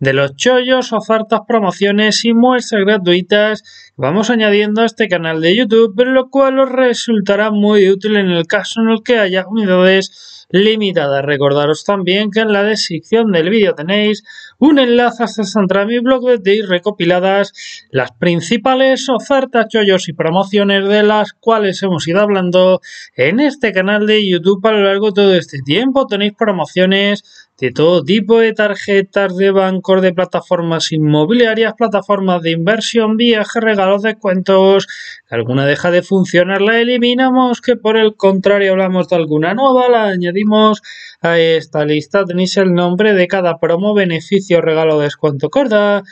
de los chollos, ofertas, promociones y muestras gratuitas. Que vamos añadiendo a este canal de YouTube, lo cual os resultará muy útil en el caso en el que haya unidades limitadas. Recordaros también que en la descripción del vídeo tenéis un enlace hasta mi blog donde tenéis recopiladas las principales ofertas, chollos y promociones de las cuales hemos ido hablando en este canal de YouTube a lo largo de todo este tiempo. Tenéis promociones de todo tipo de tarjetas de bancos, de plataformas inmobiliarias, plataformas de inversión, viajes, regalos, descuentos. alguna deja de funcionar, la eliminamos, que por el contrario hablamos de alguna nueva, la añadimos a esta lista. Tenéis el nombre de cada promo, beneficio, regalo, descuento, corda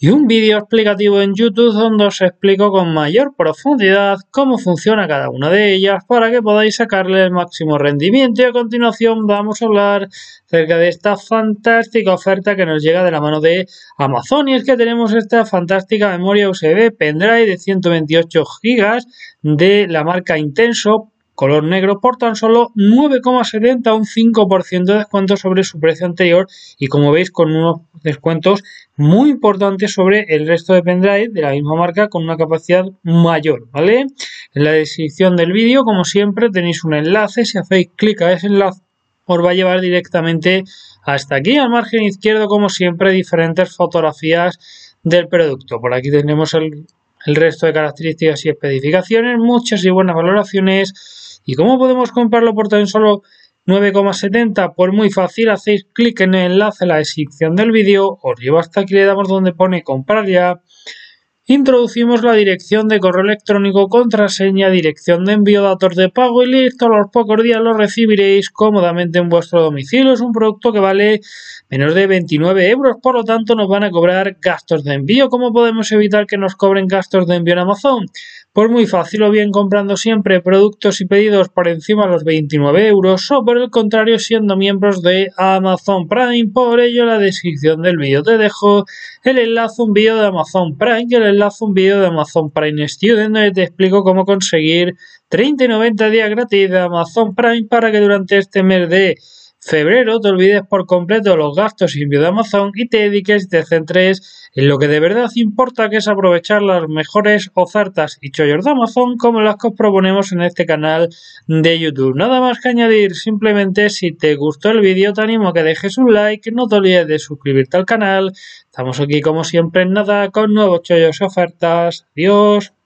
y un vídeo explicativo en YouTube donde os explico con mayor profundidad cómo funciona cada una de ellas para que podáis sacarle el máximo rendimiento y a continuación vamos a hablar acerca de esta fantástica oferta que nos llega de la mano de Amazon y es que tenemos esta fantástica memoria USB pendrive de 128 GB de la marca Intenso color negro por tan solo 9,70, un 5% de descuento sobre su precio anterior y como veis con unos descuentos muy importantes sobre el resto de pendrive de la misma marca con una capacidad mayor, ¿vale? En la descripción del vídeo, como siempre, tenéis un enlace, si hacéis clic a ese enlace os va a llevar directamente hasta aquí, al margen izquierdo, como siempre, diferentes fotografías del producto. Por aquí tenemos el, el resto de características y especificaciones, muchas y buenas valoraciones ¿Y cómo podemos comprarlo por tan solo 9,70? Pues muy fácil, hacéis clic en el enlace en la descripción del vídeo, os lleva hasta aquí, le damos donde pone comprar ya. Introducimos la dirección de correo electrónico, contraseña, dirección de envío, datos de pago y listo. A los pocos días lo recibiréis cómodamente en vuestro domicilio. Es un producto que vale menos de 29 euros, por lo tanto nos van a cobrar gastos de envío. ¿Cómo podemos evitar que nos cobren gastos de envío en Amazon? Pues muy fácil, o bien comprando siempre productos y pedidos por encima de los 29 euros, o por el contrario siendo miembros de Amazon Prime. Por ello, en la descripción del vídeo te dejo el enlace un vídeo de Amazon Prime y el un vídeo de Amazon Prime Student donde te explico cómo conseguir 30 y 90 días gratis de Amazon Prime para que durante este mes de febrero te olvides por completo los gastos y envío de Amazon y te dediques y te centres en lo que de verdad importa, que es aprovechar las mejores ofertas y chollos de Amazon como las que os proponemos en este canal de YouTube. Nada más que añadir, simplemente si te gustó el vídeo te animo a que dejes un like, no te olvides de suscribirte al canal. Estamos aquí como siempre en nada con nuevos chollos y ofertas. Adiós.